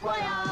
过呀。